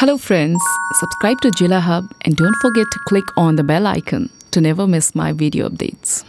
Hello, friends. Subscribe to Jiila Hub and don't forget to click on the bell icon to never miss my video updates.